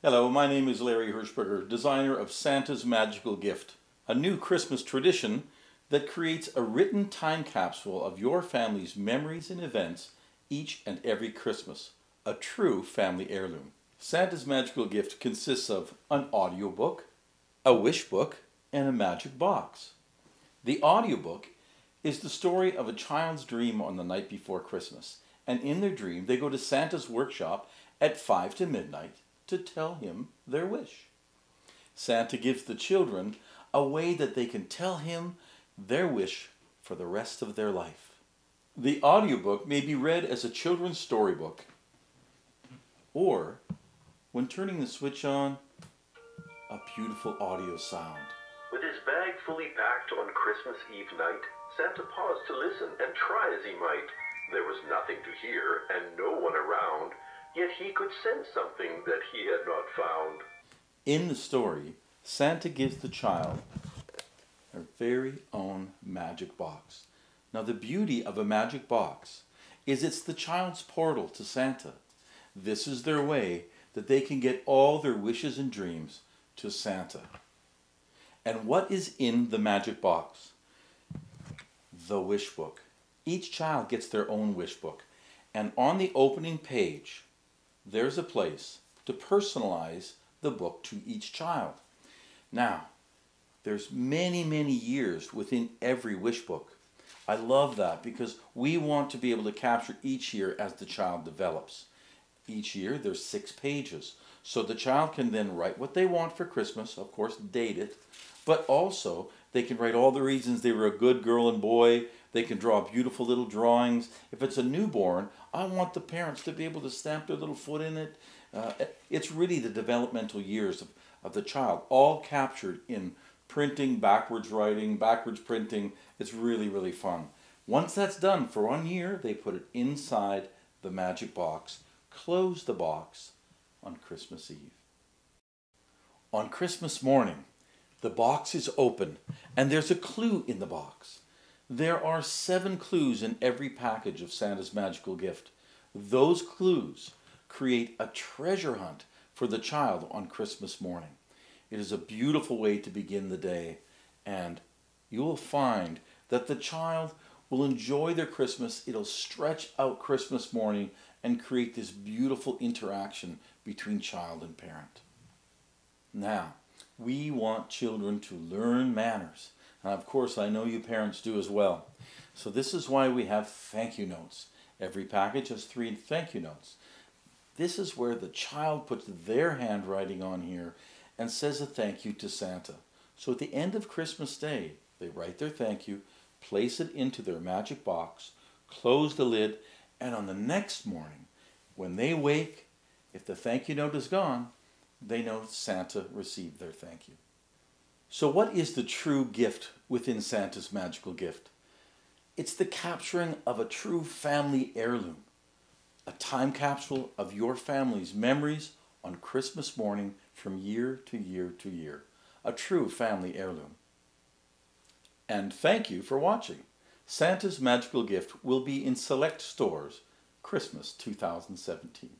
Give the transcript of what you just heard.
Hello, my name is Larry Hirschberger, designer of Santa's Magical Gift, a new Christmas tradition that creates a written time capsule of your family's memories and events each and every Christmas, a true family heirloom. Santa's Magical Gift consists of an audiobook, a wish book, and a magic box. The audiobook is the story of a child's dream on the night before Christmas, and in their dream they go to Santa's workshop at 5 to midnight to tell him their wish. Santa gives the children a way that they can tell him their wish for the rest of their life. The audiobook may be read as a children's storybook, or when turning the switch on, a beautiful audio sound. With his bag fully packed on Christmas Eve night, Santa paused to listen and try as he might. There was nothing to hear and no one around, yet he could sense something that he had not found. In the story, Santa gives the child their very own magic box. Now, the beauty of a magic box is it's the child's portal to Santa. This is their way that they can get all their wishes and dreams to Santa. And what is in the magic box? The wish book. Each child gets their own wish book. And on the opening page, there's a place to personalize the book to each child. Now, there's many, many years within every wish book. I love that because we want to be able to capture each year as the child develops. Each year there's six pages. So the child can then write what they want for Christmas, of course, date it, but also they can write all the reasons they were a good girl and boy. They can draw beautiful little drawings. If it's a newborn, I want the parents to be able to stamp their little foot in it. Uh, it's really the developmental years of, of the child, all captured in printing, backwards writing, backwards printing. It's really, really fun. Once that's done for one year, they put it inside the magic box, close the box on Christmas Eve. On Christmas morning, the box is open and there's a clue in the box. There are seven clues in every package of Santa's magical gift. Those clues create a treasure hunt for the child on Christmas morning. It is a beautiful way to begin the day, and you will find that the child will enjoy their Christmas. It'll stretch out Christmas morning and create this beautiful interaction between child and parent. Now, we want children to learn manners. And of course, I know you parents do as well. So this is why we have thank you notes. Every package has three thank you notes. This is where the child puts their handwriting on here and says a thank you to Santa. So at the end of Christmas Day, they write their thank you, place it into their magic box, close the lid, and on the next morning, when they wake, if the thank you note is gone, they know Santa received their thank you. So, what is the true gift within Santa's magical gift? It's the capturing of a true family heirloom, a time capsule of your family's memories on Christmas morning from year to year to year. A true family heirloom. And thank you for watching. Santa's Magical Gift will be in select stores Christmas 2017.